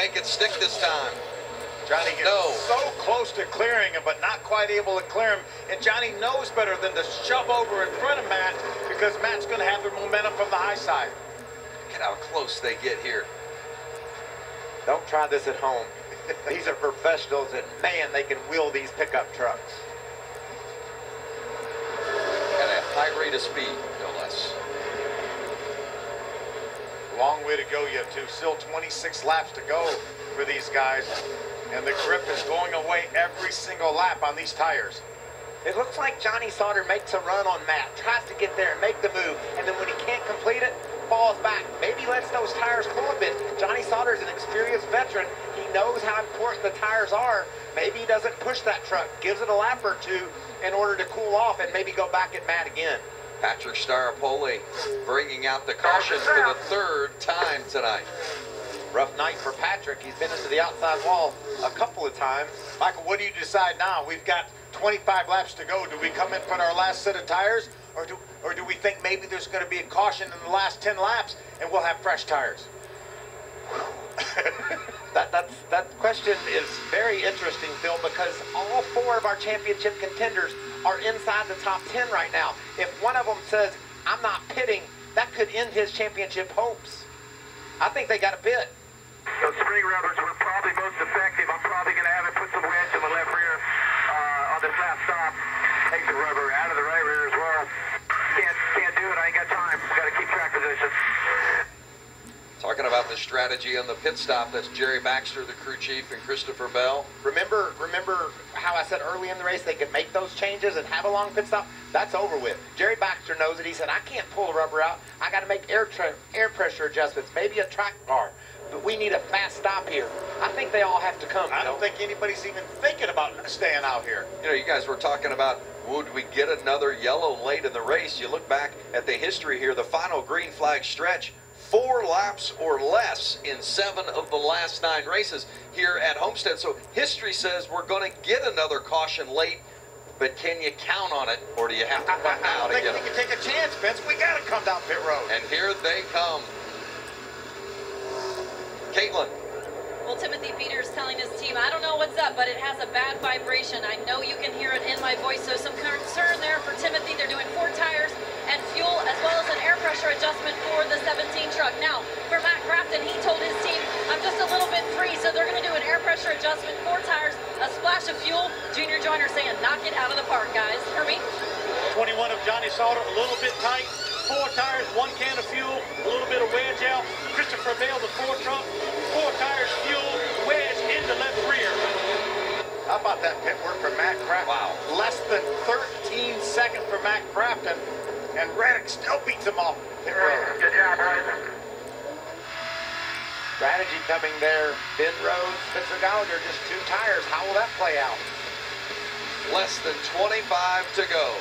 make it stick this time. Johnny gets No. so close to clearing him, but not quite able to clear him. And Johnny knows better than to shove over in front of Matt because Matt's going to have the momentum from the high side. Look at how close they get here. Don't try this at home. These are professionals, and man, they can wheel these pickup trucks. At a high rate of speed, no less. Long way to go yet, too. Still 26 laps to go for these guys. And the grip is going away every single lap on these tires. It looks like Johnny Sauter makes a run on Matt, tries to get there and make the move, and then when he can't complete it, falls back. Maybe lets those tires cool a bit. Johnny Sauter's an experienced veteran. He knows how important the tires are. Maybe he doesn't push that truck, gives it a lap or two in order to cool off and maybe go back at Matt again. Patrick Staropoli bringing out the caution for the third time tonight. Rough night for Patrick. He's been into the outside wall a couple of times. Michael, what do you decide now? We've got 25 laps to go. Do we come in for our last set of tires? Or do, or do we think maybe there's going to be a caution in the last 10 laps and we'll have fresh tires? That, that question is very interesting, Phil, because all four of our championship contenders are inside the top 10 right now. If one of them says, I'm not pitting, that could end his championship hopes. I think they got a bit. The spring rubbers were probably most effective. I'm probably going to have it put some wedge in the left rear uh, on this last stop. Take the rubber out of the right rear as well. Can't, can't do it. I ain't got time. Got to keep track position. Talking about the strategy on the pit stop, that's Jerry Baxter, the crew chief, and Christopher Bell. Remember, remember how I said early in the race they could make those changes and have a long pit stop? That's over with. Jerry Baxter knows it. He said, I can't pull the rubber out. I got to make air tra- air pressure adjustments, maybe a track bar. But we need a fast stop here. I think they all have to come. I don't know? think anybody's even thinking about staying out here. You know, you guys were talking about would we get another yellow late in the race? You look back at the history here, the final green flag stretch, four laps or less in seven of the last nine races here at Homestead. So history says we're going to get another caution late, but can you count on it, or do you have to come I, I out don't think we can take a chance, Vince. We got to come down pit road. And here they come. Caitlin, Well, Timothy Peters telling his team, I don't know what's up, but it has a bad vibration. I know you can hear it in my voice. So some concern there for Timothy. They're doing four tires and fuel as well as an air pressure adjustment for the 17 truck. Now, for Matt Crafton, he told his team, I'm just a little bit free. So they're going to do an air pressure adjustment, four tires, a splash of fuel. Junior Joiner saying, knock it out of the park, guys. Hermie? 21 of Johnny Sauter, a little bit tight. Four tires, one can of fuel, a little bit of wedge out. Christopher Bell, the four truck, four tires, fuel, wedge into left rear. How about that pit work for Matt Crafton? Wow. Less than 13 seconds for Matt Crafton, and Reddick still beats him off pit road. Good job, boys. Strategy coming there. Ben Rhodes, Spencer Gallagher, just two tires. How will that play out? less than 25 to go.